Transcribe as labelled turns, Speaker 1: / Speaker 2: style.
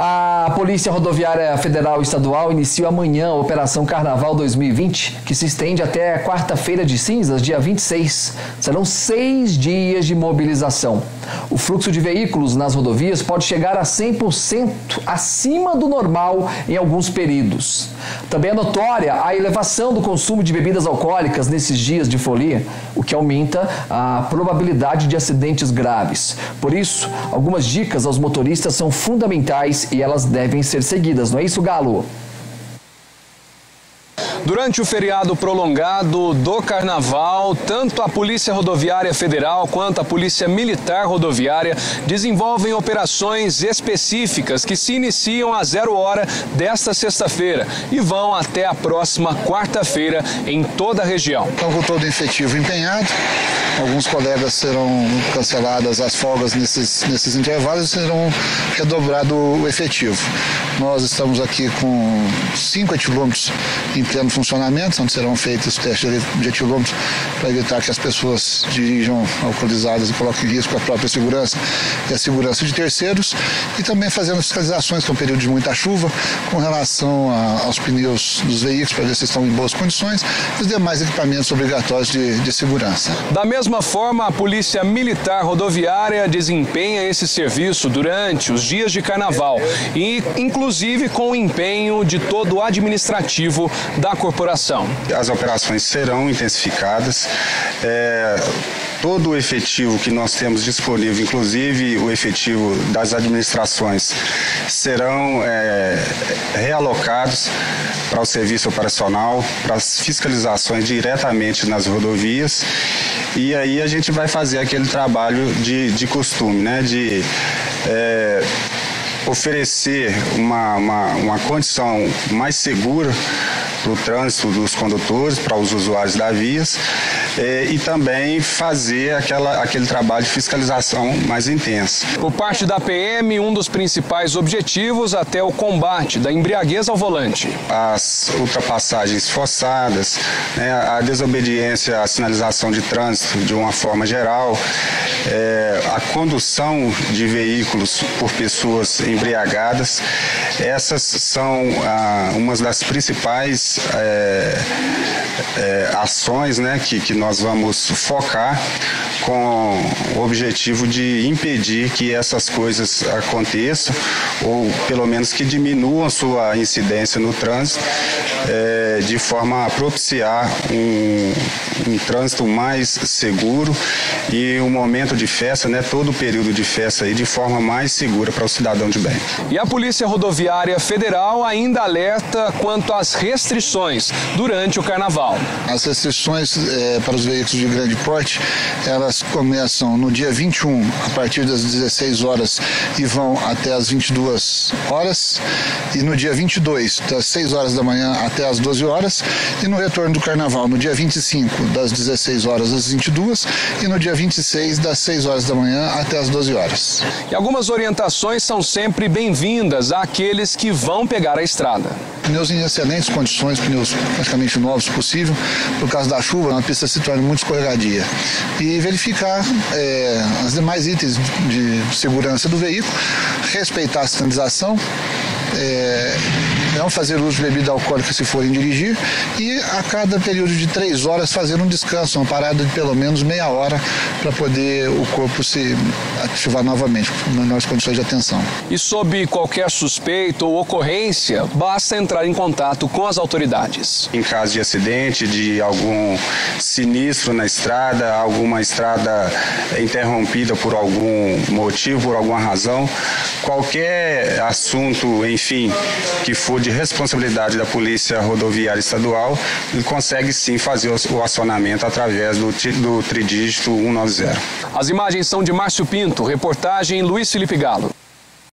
Speaker 1: A Polícia Rodoviária Federal Estadual inicia amanhã a Operação Carnaval 2020, que se estende até quarta-feira de cinzas, dia 26. Serão seis dias de mobilização. O fluxo de veículos nas rodovias pode chegar a 100% acima do normal em alguns períodos. Também é notória a elevação do consumo de bebidas alcoólicas nesses dias de folia, o que aumenta a probabilidade de acidentes graves. Por isso, algumas dicas aos motoristas são fundamentais e elas devem ser seguidas, não é isso, Galo?
Speaker 2: Durante o feriado prolongado do Carnaval, tanto a Polícia Rodoviária Federal quanto a Polícia Militar Rodoviária desenvolvem operações específicas que se iniciam a zero hora desta sexta-feira e vão até a próxima quarta-feira em toda a região.
Speaker 3: Então, com todo o efetivo empenhado, alguns colegas serão canceladas as folgas nesses, nesses intervalos e serão redobrado o efetivo. Nós estamos aqui com cinco etilômetros em pleno funcionamento, onde serão feitos testes de etilômetros para evitar que as pessoas dirijam alcoolizadas e coloquem em risco a própria segurança e a segurança de terceiros. E também fazendo fiscalizações, que é um período de muita chuva, com relação a, aos pneus dos veículos, para ver se estão em boas condições, e os demais equipamentos obrigatórios de, de segurança.
Speaker 2: Da mesma forma, a Polícia Militar Rodoviária desempenha esse serviço durante os dias de carnaval e, inclusive, com o empenho de todo o administrativo da corporação.
Speaker 4: As operações serão intensificadas. É, todo o efetivo que nós temos disponível, inclusive o efetivo das administrações, serão é, realocados para o serviço operacional, para as fiscalizações diretamente nas rodovias. E aí a gente vai fazer aquele trabalho de, de costume, né? De é, oferecer uma, uma, uma condição mais segura para o trânsito dos condutores, para os usuários da vias eh, e também fazer aquela, aquele trabalho de fiscalização mais intenso.
Speaker 2: Por parte da PM, um dos principais objetivos até o combate da embriaguez ao volante.
Speaker 4: As ultrapassagens forçadas, né, a desobediência à sinalização de trânsito de uma forma geral, eh, a condução de veículos por pessoas embriagadas, essas são ah, umas das principais é, é, ações né, que, que nós vamos focar com o objetivo de impedir que essas coisas aconteçam ou pelo menos que diminuam sua incidência no trânsito é, de forma a propiciar um, um trânsito mais seguro e um momento de festa, né, todo o período de festa aí de forma mais segura para o cidadão de bem.
Speaker 2: E a Polícia Rodoviária Federal ainda alerta quanto às restrições durante o carnaval.
Speaker 3: As restrições é, para os veículos de grande porte, elas começam no dia 21, a partir das 16 horas e vão até as 22 horas, e no dia 22, das 6 horas da manhã até as 12 horas, e no retorno do carnaval, no dia 25, das 16 horas às 22 e no dia 26, das 6 horas da manhã até as 12 horas.
Speaker 2: E algumas orientações são sempre bem-vindas àqueles que vão pegar a estrada.
Speaker 3: Pneus em excelentes condições, pneus praticamente novos possível. Por causa da chuva, a pista se torna muito escorregadia. E verificar é, os demais itens de segurança do veículo, respeitar a sinalização, é, não fazer uso de bebida alcoólica se forem dirigir e a cada período de três horas fazer um descanso, uma parada de pelo menos meia hora para poder o corpo se ativar novamente, com menores condições de atenção.
Speaker 2: E sob qualquer suspeita ou ocorrência, basta entrar em contato com as autoridades.
Speaker 4: Em caso de acidente, de algum sinistro na estrada, alguma estrada interrompida por algum motivo, por alguma razão, qualquer assunto, enfim, que for de responsabilidade da Polícia Rodoviária Estadual, ele consegue sim fazer o acionamento através do, do tridígito 190.
Speaker 2: As imagens são de Márcio Pinto, reportagem Luiz Felipe Galo.